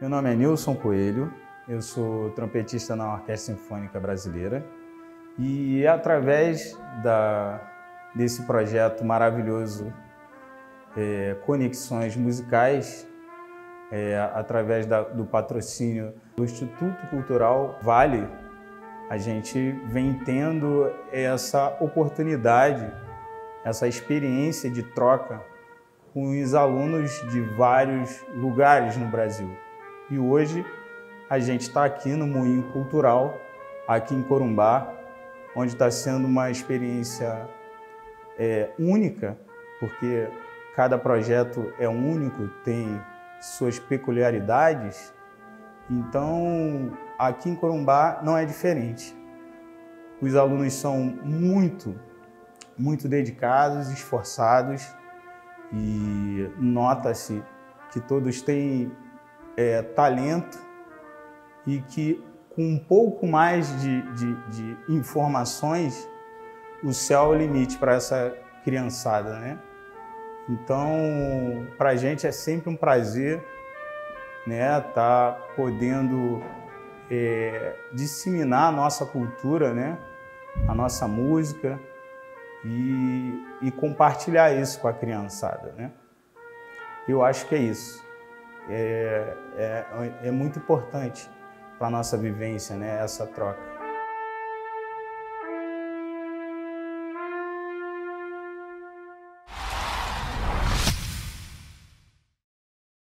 Meu nome é Nilson Coelho, eu sou trompetista na Orquestra Sinfônica Brasileira e através da, desse projeto maravilhoso é, Conexões Musicais, é, através da, do patrocínio do Instituto Cultural Vale, a gente vem tendo essa oportunidade, essa experiência de troca com os alunos de vários lugares no Brasil. E hoje a gente está aqui no Moinho Cultural, aqui em Corumbá, onde está sendo uma experiência é, única, porque cada projeto é único, tem suas peculiaridades. Então, aqui em Corumbá não é diferente. Os alunos são muito, muito dedicados, esforçados e nota-se que todos têm é, talento e que com um pouco mais de, de, de informações, o céu é o limite para essa criançada, né? Então, para a gente é sempre um prazer, né, tá podendo é, disseminar a nossa cultura, né, a nossa música e, e compartilhar isso com a criançada, né? Eu acho que é isso é, é, é muito importante para a nossa vivência, né, essa troca.